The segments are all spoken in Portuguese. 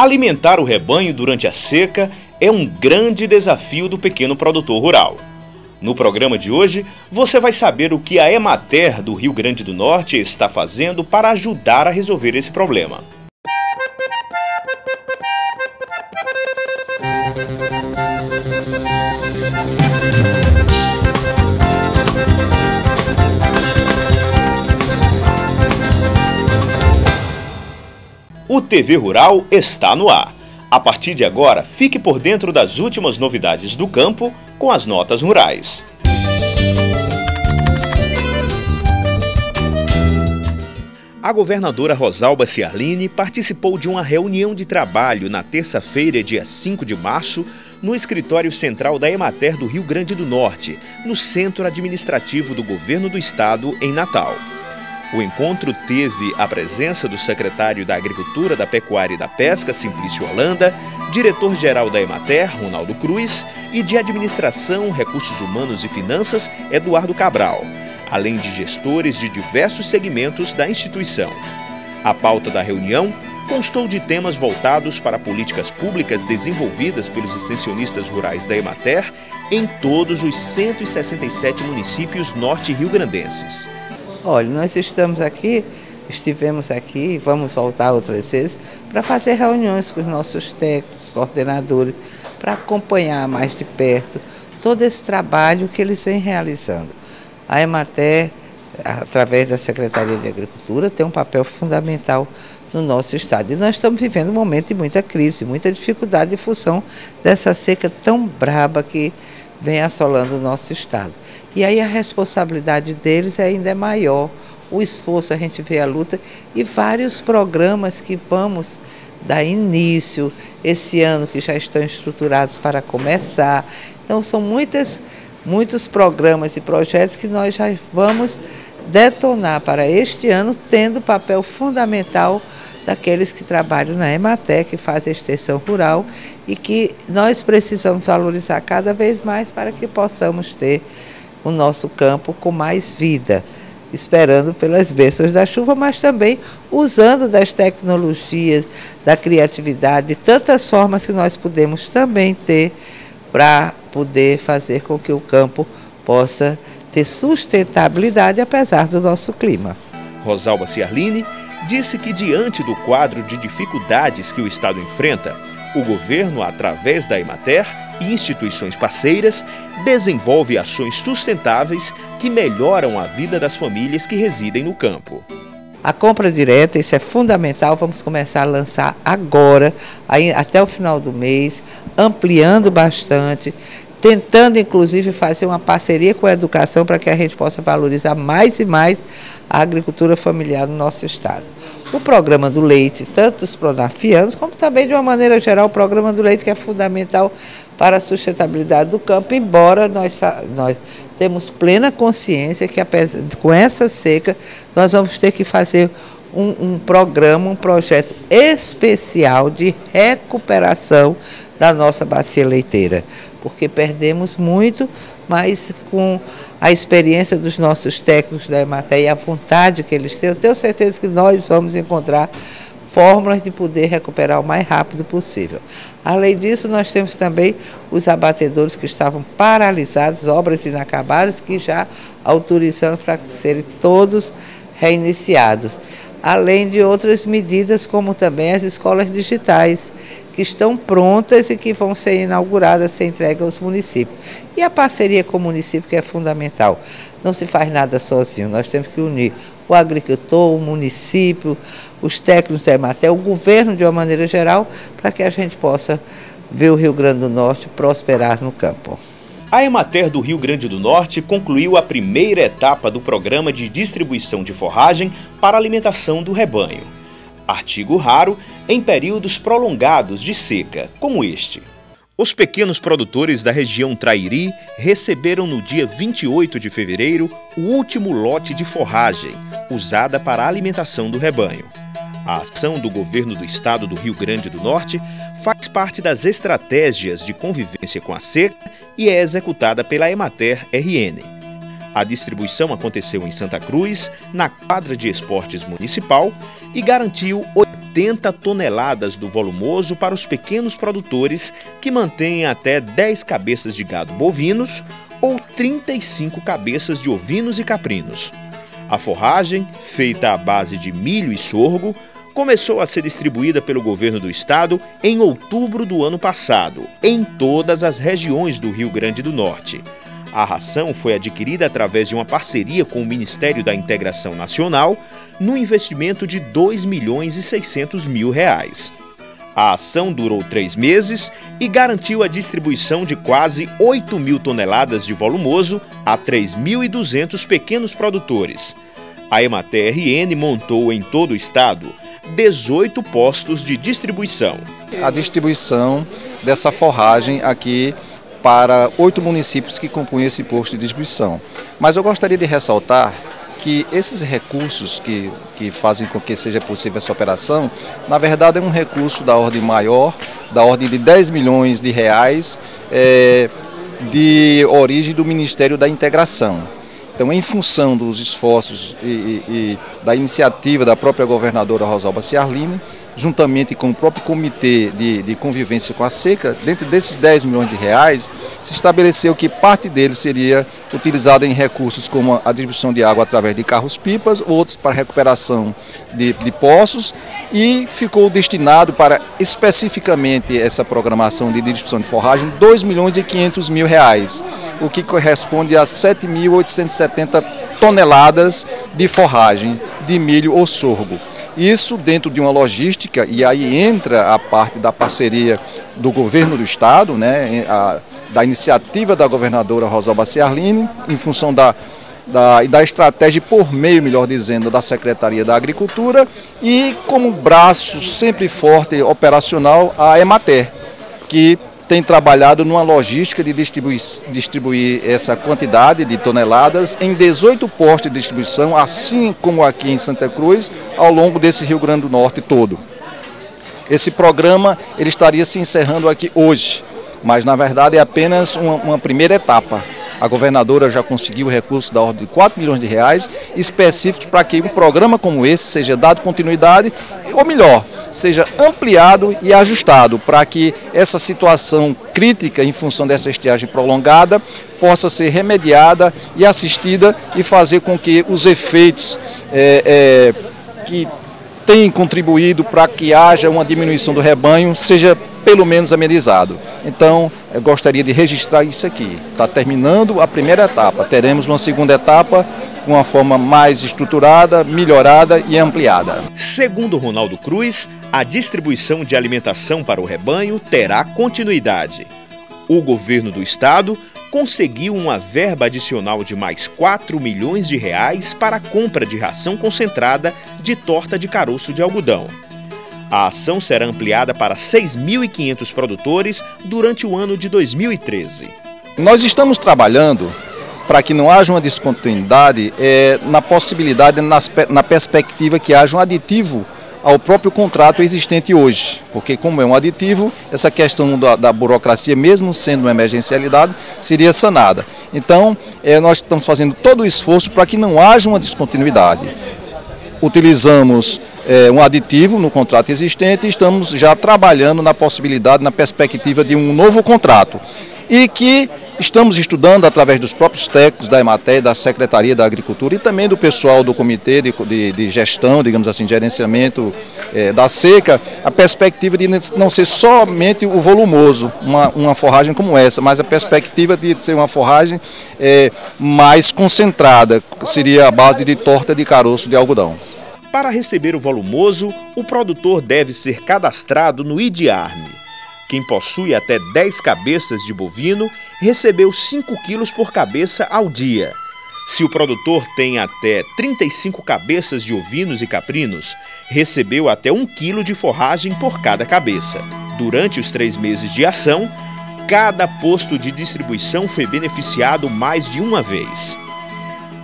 Alimentar o rebanho durante a seca é um grande desafio do pequeno produtor rural. No programa de hoje, você vai saber o que a Emater do Rio Grande do Norte está fazendo para ajudar a resolver esse problema. O TV Rural está no ar. A partir de agora, fique por dentro das últimas novidades do campo com as notas rurais. A governadora Rosalba Ciarline participou de uma reunião de trabalho na terça-feira, dia 5 de março, no escritório central da Emater do Rio Grande do Norte, no centro administrativo do governo do estado, em Natal. O encontro teve a presença do secretário da Agricultura, da Pecuária e da Pesca, Simplício Holanda, diretor-geral da Emater, Ronaldo Cruz, e de Administração, Recursos Humanos e Finanças, Eduardo Cabral, além de gestores de diversos segmentos da instituição. A pauta da reunião constou de temas voltados para políticas públicas desenvolvidas pelos extensionistas rurais da Emater em todos os 167 municípios norte-riograndenses. Olha, nós estamos aqui, estivemos aqui, vamos voltar outras vezes, para fazer reuniões com os nossos técnicos, coordenadores, para acompanhar mais de perto todo esse trabalho que eles vêm realizando. A Emater, através da Secretaria de Agricultura, tem um papel fundamental no nosso estado. E nós estamos vivendo um momento de muita crise, muita dificuldade em função dessa seca tão braba que vem assolando o nosso estado. E aí a responsabilidade deles ainda é maior. O esforço, a gente vê a luta e vários programas que vamos dar início esse ano que já estão estruturados para começar. Então são muitas, muitos programas e projetos que nós já vamos detonar para este ano, tendo papel fundamental daqueles que trabalham na Emater, que fazem a extensão rural e que nós precisamos valorizar cada vez mais para que possamos ter o nosso campo com mais vida, esperando pelas bênçãos da chuva, mas também usando das tecnologias, da criatividade, de tantas formas que nós podemos também ter para poder fazer com que o campo possa ter sustentabilidade apesar do nosso clima. Rosalba Ciarline disse que, diante do quadro de dificuldades que o Estado enfrenta, o governo, através da Emater e instituições parceiras, desenvolve ações sustentáveis que melhoram a vida das famílias que residem no campo. A compra direta, isso é fundamental, vamos começar a lançar agora, aí, até o final do mês, ampliando bastante, tentando inclusive fazer uma parceria com a educação para que a gente possa valorizar mais e mais a agricultura familiar no nosso estado. O programa do leite, tanto dos pronafianos, como também, de uma maneira geral, o programa do leite, que é fundamental para a sustentabilidade do campo, embora nós, nós temos plena consciência que, apesar, com essa seca, nós vamos ter que fazer um, um programa, um projeto especial de recuperação da nossa bacia leiteira, porque perdemos muito, mas com a experiência dos nossos técnicos da Emater e a vontade que eles têm, eu tenho certeza que nós vamos encontrar fórmulas de poder recuperar o mais rápido possível. Além disso, nós temos também os abatedores que estavam paralisados, obras inacabadas, que já autorizamos para serem todos reiniciados. Além de outras medidas, como também as escolas digitais, que estão prontas e que vão ser inauguradas, ser entregue aos municípios. E a parceria com o município, que é fundamental. Não se faz nada sozinho, nós temos que unir o agricultor, o município, os técnicos da Emater, o governo de uma maneira geral, para que a gente possa ver o Rio Grande do Norte prosperar no campo. A Emater do Rio Grande do Norte concluiu a primeira etapa do programa de distribuição de forragem para alimentação do rebanho artigo raro em períodos prolongados de seca, como este. Os pequenos produtores da região Trairi receberam no dia 28 de fevereiro o último lote de forragem, usada para a alimentação do rebanho. A ação do governo do estado do Rio Grande do Norte faz parte das estratégias de convivência com a seca e é executada pela Emater RN. A distribuição aconteceu em Santa Cruz, na quadra de esportes municipal, e garantiu 80 toneladas do volumoso para os pequenos produtores que mantêm até 10 cabeças de gado bovinos ou 35 cabeças de ovinos e caprinos. A forragem, feita à base de milho e sorgo, começou a ser distribuída pelo governo do estado em outubro do ano passado, em todas as regiões do Rio Grande do Norte. A ração foi adquirida através de uma parceria com o Ministério da Integração Nacional, no investimento de 2 milhões e 600 mil reais. A ação durou três meses e garantiu a distribuição de quase 8 mil toneladas de volumoso a 3.200 pequenos produtores. A Emater RN montou em todo o estado 18 postos de distribuição. A distribuição dessa forragem aqui para oito municípios que compõem esse posto de distribuição. Mas eu gostaria de ressaltar que esses recursos que, que fazem com que seja possível essa operação, na verdade é um recurso da ordem maior, da ordem de 10 milhões de reais, é, de origem do Ministério da Integração. Então, em função dos esforços e, e, e da iniciativa da própria governadora Rosalba Ciarline, juntamente com o próprio comitê de, de, convivência com a seca, dentro desses 10 milhões de reais, se estabeleceu que parte deles seria utilizada em recursos como a distribuição de água através de carros-pipas, outros para recuperação de, de poços e ficou destinado para especificamente essa programação de distribuição de forragem 2 milhões e 500 mil reais, o que corresponde a 7.870 toneladas de forragem de milho ou sorgo. Isso dentro de uma logística, e aí entra a parte da parceria do governo do estado, né, a, da iniciativa da governadora Rosalba Ciarline, em função da, da, da estratégia por meio, melhor dizendo, da Secretaria da Agricultura e como braço sempre forte operacional a Emater, que tem trabalhado numa logística de distribuir, distribuir essa quantidade de toneladas em 18 postos de distribuição, assim como aqui em Santa Cruz, ao longo desse Rio Grande do Norte todo. Esse programa ele estaria se encerrando aqui hoje, mas na verdade é apenas uma, uma primeira etapa. A governadora já conseguiu recursos da ordem de 4 milhões de reais específicos para que um programa como esse seja dado continuidade, ou melhor, seja ampliado e ajustado para que essa situação crítica em função dessa estiagem prolongada possa ser remediada e assistida e fazer com que os efeitos é, é, que têm contribuído para que haja uma diminuição do rebanho seja pelo menos amenizado. Então, eu gostaria de registrar isso aqui. Está terminando a primeira etapa. Teremos uma segunda etapa de uma forma mais estruturada, melhorada e ampliada. Segundo Ronaldo Cruz, a distribuição de alimentação para o rebanho terá continuidade. O governo do estado conseguiu uma verba adicional de mais 4 milhões de reais para a compra de ração concentrada de torta de caroço de algodão. A ação será ampliada para 6.500 produtores durante o ano de 2013. Nós estamos trabalhando para que não haja uma descontinuidade é, na possibilidade, nas, na perspectiva que haja um aditivo ao próprio contrato existente hoje, porque como é um aditivo, essa questão da, da burocracia, mesmo sendo uma emergencialidade, seria sanada. Então, é, nós estamos fazendo todo o esforço para que não haja uma descontinuidade. Utilizamos é, um aditivo no contrato existente e estamos já trabalhando na possibilidade, na perspectiva de um novo contrato. E que Estamos estudando através dos próprios técnicos da EMATER, da Secretaria da Agricultura e também do pessoal do Comitê de, de, de Gestão, digamos assim, gerenciamento é, da seca, a perspectiva de não ser somente o volumoso, uma, uma forragem como essa, mas a perspectiva de ser uma forragem é, mais concentrada, seria a base de torta de caroço de algodão. Para receber o volumoso, o produtor deve ser cadastrado no IDIARME quem possui até 10 cabeças de bovino recebeu 5 quilos por cabeça ao dia. Se o produtor tem até 35 cabeças de ovinos e caprinos, recebeu até 1 quilo de forragem por cada cabeça. Durante os três meses de ação, cada posto de distribuição foi beneficiado mais de uma vez.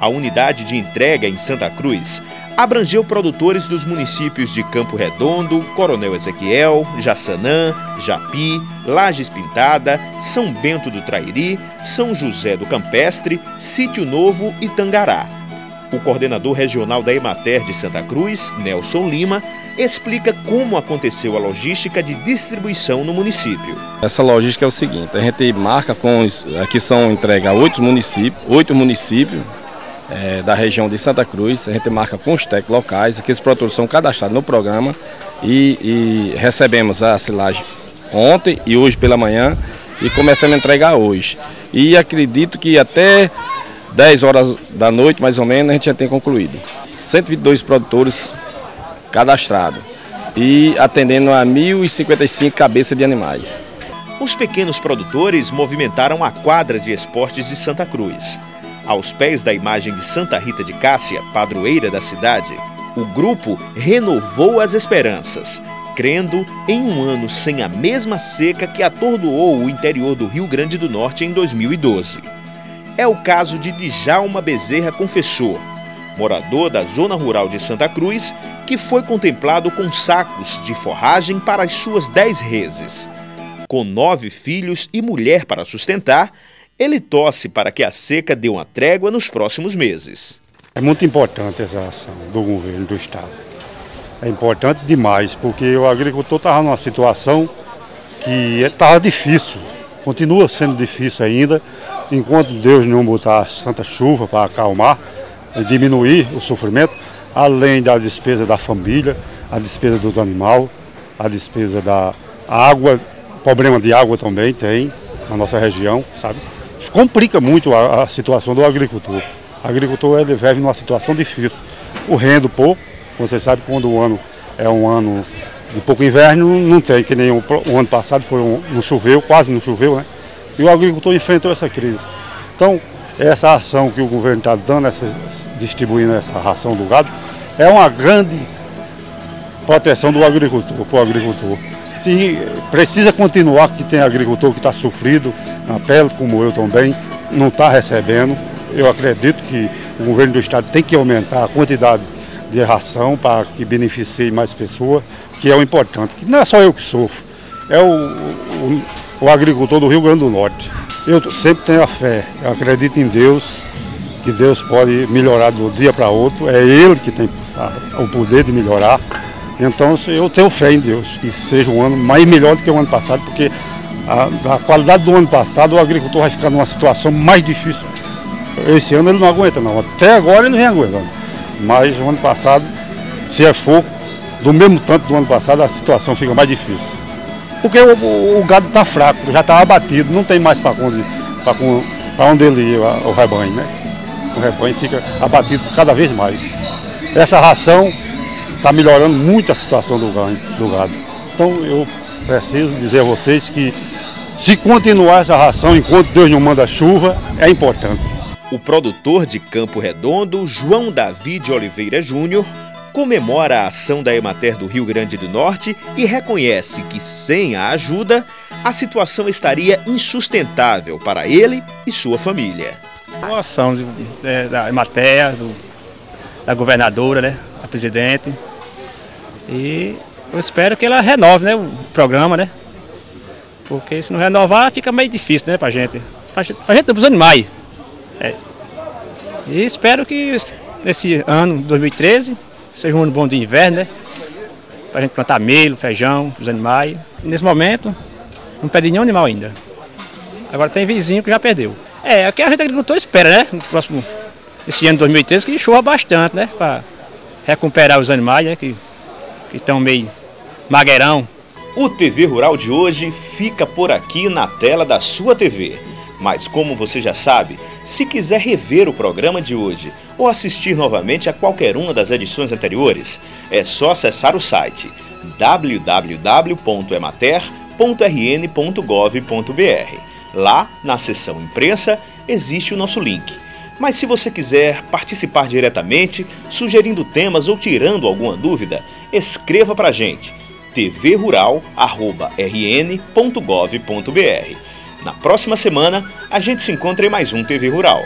A unidade de entrega em Santa Cruz abrangeu produtores dos municípios de Campo Redondo, Coronel Ezequiel, Jaçanã, Japi, Lages Pintada, São Bento do Trairi, São José do Campestre, Sítio Novo e Tangará. O coordenador regional da Emater de Santa Cruz, Nelson Lima, explica como aconteceu a logística de distribuição no município. Essa logística é o seguinte, a gente marca com, aqui são entrega oito municípios, oito municípios é, da região de Santa Cruz, a gente marca com os técnicos locais, aqueles produtores são cadastrados no programa e, e recebemos a silagem ontem e hoje pela manhã e começamos a entregar hoje. E acredito que até 10 horas da noite, mais ou menos, a gente já tem concluído. 122 produtores cadastrados e atendendo a 1.055 cabeças de animais. Os pequenos produtores movimentaram a quadra de esportes de Santa Cruz. Aos pés da imagem de Santa Rita de Cássia, padroeira da cidade, o grupo renovou as esperanças crendo em um ano sem a mesma seca que atordoou o interior do Rio Grande do Norte em 2012. É o caso de Djalma Bezerra Confessor, morador da zona rural de Santa Cruz, que foi contemplado com sacos de forragem para as suas dez reses. Com nove filhos e mulher para sustentar, ele torce para que a seca dê uma trégua nos próximos meses. É muito importante essa ação do governo do Estado é importante demais, porque o agricultor estava numa situação que estava difícil, continua sendo difícil ainda, enquanto Deus não botar santa chuva para acalmar diminuir o sofrimento, além da despesa da família, a despesa dos animais, a despesa da água, problema de água também tem na nossa região, sabe? Complica muito a, a situação do agricultor. O agricultor ele vive numa situação difícil. O rendo pouco, você sabe quando o ano é um ano de pouco inverno, não tem, que nem o, o ano passado foi um, não choveu, quase não choveu, né? E o agricultor enfrentou essa crise. Então, essa ação que o governo está dando, essa, distribuindo essa ração do gado, é uma grande proteção do agricultor, para o agricultor. Sim, precisa continuar, que tem agricultor que está sofrido na pele, como eu também, não está recebendo. Eu acredito que o governo do estado tem que aumentar a quantidade de ração para que beneficie mais pessoas, que é o importante. Que não é só eu que sofro, é o, o, o agricultor do Rio Grande do Norte. Eu sempre tenho a fé, eu acredito em Deus, que Deus pode melhorar do dia para outro, é Ele que tem o poder de melhorar. Então eu tenho fé em Deus, que seja um ano mais melhor do que o ano passado, porque a, a qualidade do ano passado o agricultor vai ficar numa situação mais difícil. Esse ano ele não aguenta não, até agora ele vem aguentando. Mas o ano passado, se é for do mesmo tanto do ano passado, a situação fica mais difícil. Porque o, o, o gado está fraco, já está abatido, não tem mais para onde, onde ele ia o rebanho, né? O rebanho fica abatido cada vez mais. Essa ração está melhorando muito a situação do gado, do gado. Então eu preciso dizer a vocês que se continuar essa ração enquanto Deus não manda chuva, é importante. O produtor de Campo Redondo, João Davi de Oliveira Júnior, comemora a ação da Emater do Rio Grande do Norte e reconhece que sem a ajuda, a situação estaria insustentável para ele e sua família. Uma ação de, é, da Emater, do, da governadora, né, a presidente, e eu espero que ela renove né, o programa, né? Porque se não renovar fica meio difícil né, pra gente. Pra gente, pra gente não, pros animais. É. E espero que nesse ano, 2013, seja um ano bom de inverno, né? Para a gente plantar milho, feijão, os animais. nesse momento, não perdi nenhum animal ainda. Agora tem vizinho que já perdeu. É, aqui a gente agricultor espera, né? No próximo, esse ano 2013, que chova bastante, né? Para recuperar os animais, né? Que estão meio magueirão. O TV Rural de hoje fica por aqui na tela da sua TV. Mas como você já sabe, se quiser rever o programa de hoje ou assistir novamente a qualquer uma das edições anteriores, é só acessar o site www.emater.rn.gov.br. Lá, na seção imprensa, existe o nosso link. Mas se você quiser participar diretamente, sugerindo temas ou tirando alguma dúvida, escreva para a gente tvrural.rn.gov.br. Na próxima semana, a gente se encontra em mais um TV Rural.